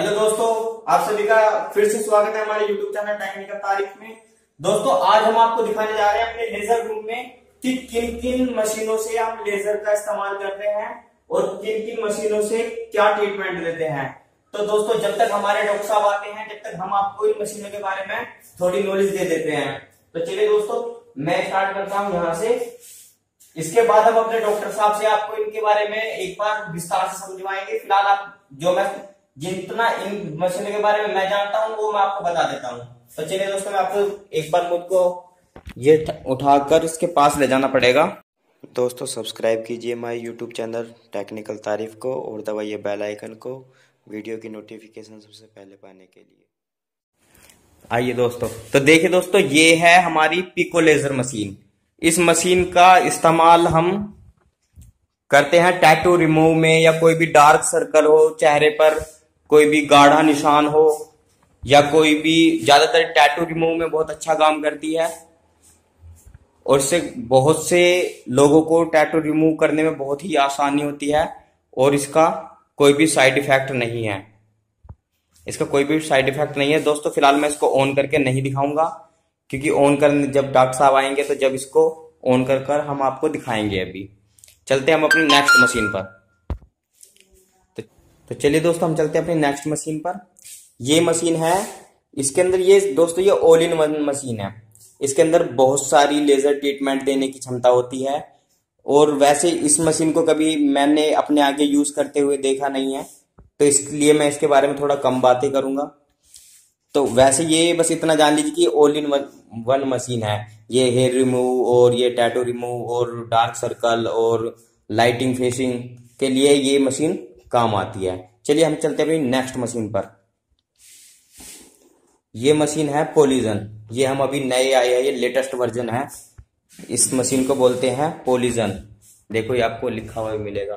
Hello दोस्तों, आप सभी का फिर से स्वागत है हमारे यूट्यूब चैनल टेक्निकल तारीख में। दोस्तों, आज हम आपको दिखाने जा रहे हैं अपने लेजर रूम में कि किन किन मशीनों से हम लेजर का इस्तेमाल करते हैं और किन किन मशीनों से क्या ट्रीटमेंट देते हैं। तो दोस्तों, जब तक हमारे डॉक्टर साहब आते हैं, जब तक हम आपको इन मशीनों के बारे में थोड़ी नॉलेज दे देते हैं। तो चलिए दोस्तों, मैं स्टार्ट करता हूँ यहाँ से। इसके बाद हम अपने डॉक्टर साहब से आपको इनके बारे में एक बार विस्तार से समझवाएँगे। फ़िलहाल आप जो मैं जितना इन मशीनों के बारे में मैं जानता हूँ, वो मैं आपको बता देता हूँ। तो चलिए दोस्तों, मैं आपको एक बार मुझको ये उठाकर इसके पास ले जाना पड़ेगा। दोस्तों, सब्सक्राइब कीजिए हमारे यूट्यूब चैनल, टेक्निकल तारीफ़ को और दबाइए बेल आइकन को वीडियो की नोटिफिकेशन सबसे पहले पाने के लिए। आइए दोस्तों तो देखिए दोस्तों, ये है हमारी पिको लेजर मशीन। इस मशीन का इस्तेमाल हम करते हैं टैटू रिमूव में या कोई भी डार्क सर्कल हो, चेहरे पर कोई भी गाढ़ा निशान हो या कोई भी ज़्यादातर टैटू रिमूव में बहुत अच्छा काम करती है, और इससे बहुत से लोगों को टैटू रिमूव करने में बहुत ही आसानी होती है, और इसका कोई भी साइड इफ़ेक्ट नहीं है। इसका कोई भी साइड इफ़ेक्ट नहीं है। दोस्तों, फ़िलहाल मैं इसको ऑन करके नहीं दिखाऊँगा, क्योंकि ऑन करने जब डॉक्टर साहब आएँगे तो जब इसको ऑन कर कर हम आपको दिखाएँगे अभी। चलते हैं हम अपनी नेक्स्ट मशीन पर। तो, चलिए दोस्तों हम चलते हैं अपनी नेक्स्ट मशीन पर। ये मशीन है इसके अंदर ये दोस्तों ये ऑल इन वन मशीन है। इसके अंदर बहुत सारी लेजर ट्रीटमेंट देने की क्षमता होती है। और वैसे इस मशीन को कभी मैंने अपने आगे यूज़ करते हुए देखा नहीं है तो इसलिए मैं इसके बारे में थोड़ा कम बातें करूँगा। तो वैसे ये बस इतना जान लीजिए कि ऑल इन वन मशीन है। ये हेयर रिमूव और ये टैटू रिमूव और डार्क सर्कल और लाइटिंग फेसिंग के लिए ये मशीन काम आती है। चलिए हम चलते हैं अपनी नेक्स्ट मशीन पर। ये मशीन है पोलिजन ये हम अभी नए आए हैं, ये लेटेस्ट वर्जन है। इस मशीन को बोलते हैं पोलिजन देखो, ये आपको लिखा हुआ मिलेगा।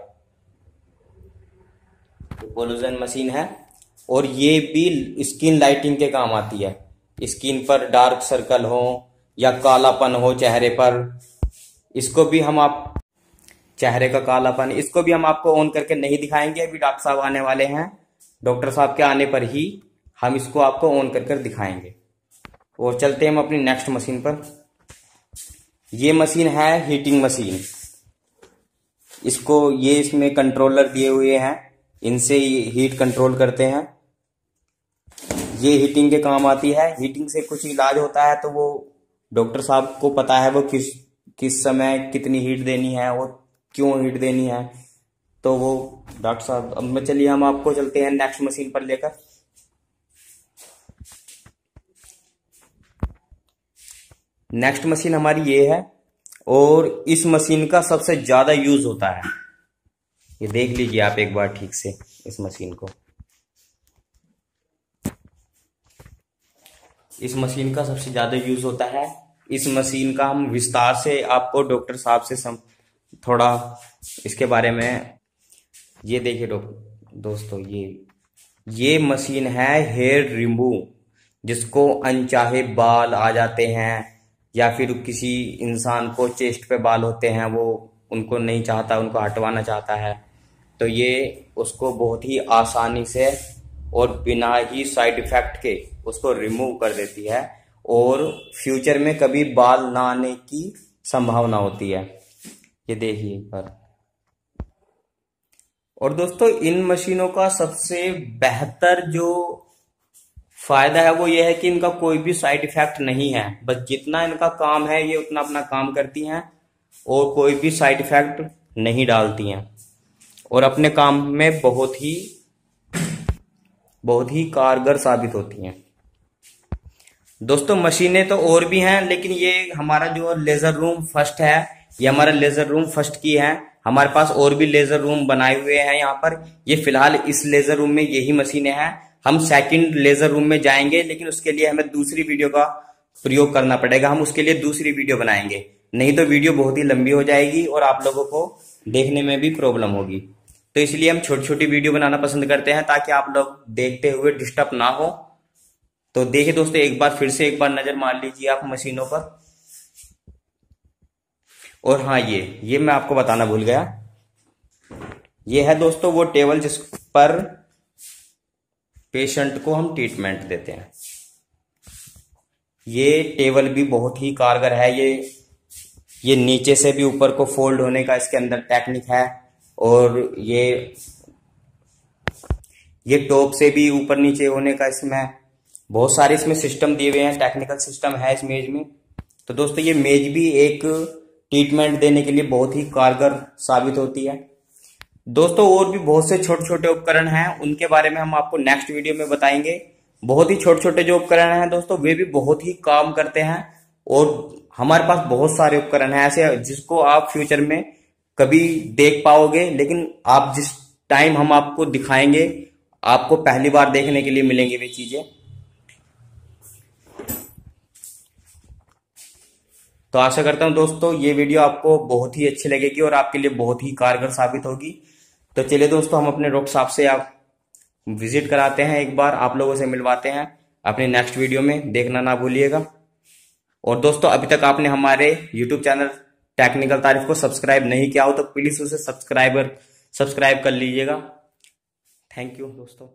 पोलिजन मशीन है, और ये भी स्किन लाइटिंग के काम आती है। स्किन पर डार्क सर्कल हो, या कालापन हो चेहरे पर, इसको भी हम आप चेहरे का कालापन, इसको भी हम आपको ऑन करके नहीं दिखाएँगे, अभी डॉक्टर साहब आने वाले हैं। डॉक्टर साहब के आने पर ही हम इसको आपको ऑन कर कर दिखाएँगे। और चलते हैं हम अपनी नेक्स्ट मशीन पर। ये मशीन है हीटिंग मशीन इसको ये इसमें कंट्रोलर दिए हुए हैं। इनसे हीट कंट्रोल करते हैं। ये हीटिंग के काम आती है। हीटिंग से कुछ इलाज होता है तो वो डॉक्टर साहब को पता है वो किस किस समय कितनी हीट देनी है और क्यों हीट देनी है? तो वो डॉक्टर साहब, अब मैं चलिए, हम आपको चलते हैं नेक्स्ट मशीन पर लेकर। नेक्स्ट मशीन हमारी ये है, और इस मशीन का सबसे ज़्यादा यूज़ होता है। ये देख लीजिए आप एक बार ठीक से, इस मशीन को। इस मशीन का सबसे ज़्यादा यूज़ होता है। इस मशीन का हम विस्तार से आपको डॉक्टर साहब से थोड़ा इसके बारे में ये देखिए दो, दोस्तों ये ये मशीन है हेयर रिमूव जिसको अनचाहे बाल आ जाते हैं या फिर किसी इंसान को चेस्ट पे बाल होते हैं वो उनको नहीं चाहता उनको हटवाना चाहता है। तो ये उसको बहुत ही आसानी से और बिना ही साइड इफ़ेक्ट के उसको रिमूव कर देती है और फ्यूचर में कभी बाल ना आने की संभावना होती है। ये देखिए पर और दोस्तों, इन मशीनों का सबसे बेहतर जो फ़ायदा है वो ये है कि इनका कोई भी साइड इफ़ेक्ट नहीं है। बस जितना इनका काम है, ये उतना अपना काम करती हैं और कोई भी साइड इफ़ेक्ट नहीं डालती हैं। और अपने काम में बहुत ही बहुत ही कारगर साबित होती हैं। दोस्तों, मशीनें तो और भी हैं, लेकिन ये हमारा जो लेजर रूम फ़र्स्ट है ये हमारा लेजर रूम फ़र्स्ट की है। हमारे पास और भी लेजर रूम बनाए हुए हैं यहाँ पर। ये फ़िलहाल इस लेजर रूम में यही मशीनें हैं। हम सेकंड लेजर रूम में जाएँगे, लेकिन उसके लिए हमें दूसरी वीडियो का प्रयोग करना पड़ेगा। हम उसके लिए दूसरी वीडियो बनाएँगे। नहीं तो वीडियो बहुत ही लंबी हो जाएगी और आप लोगों को देखने में भी प्रॉब्लम होगी। तो इसलिए हम छोटी छोटी वीडियो बनाना पसंद करते हैं ताकि आप लोग देखते हुए डिस्टर्ब ना हो। तो देखिए दोस्तों, एक बार फिर से एक बार नज़र मार लीजिए आप मशीनों पर। और हाँ ये ये मैं आपको बताना भूल गया। ये है दोस्तों, वो टेबल जिस पर पेशेंट को हम ट्रीटमेंट देते हैं। ये टेबल भी बहुत ही कारगर है। ये ये नीचे से भी ऊपर को फोल्ड होने का इसके अंदर टेक्निक है और ये ये टॉप से भी ऊपर नीचे होने का इसमें बहुत सारे इसमें सिस्टम दिए हुए हैं। टेक्निकल सिस्टम है इस मेज में। तो दोस्तों, ये मेज भी एक ट्रीटमेंट देने के लिए बहुत ही कारगर साबित होती है। दोस्तों, और भी बहुत से छोटे छोटे उपकरण हैं, उनके बारे में हम आपको नेक्स्ट वीडियो में बताएँगे। बहुत ही छोटे छोटे जो उपकरण हैं दोस्तों, वे भी बहुत ही काम करते हैं, और हमारे पास बहुत सारे उपकरण हैं ऐसे जिसको आप फ्यूचर में कभी देख पाओगे, लेकिन आप जिस टाइम हम आपको दिखाएँगे, आपको पहली बार देखने के लिए मिलेंगे वे चीज़ें। तो आशा करता हूँ दोस्तों, ये वीडियो आपको बहुत ही अच्छी लगेगी और आपके लिए बहुत ही कारगर साबित होगी। तो चलिए दोस्तों, हम अपने डॉक्टर साहब से आप विज़िट कराते हैं एक बार, आप लोगों से मिलवाते हैं अपने नेक्स्ट वीडियो में। देखना ना भूलिएगा। और दोस्तों, अभी तक आपने हमारे यूट्यूब चैनल टेक्निकल तारीफ़ को सब्सक्राइब नहीं किया हो तो प्लीज़ उसे सब्सक्राइबर, सब्सक्राइब कर लीजिएगा। थैंक यू दोस्तों।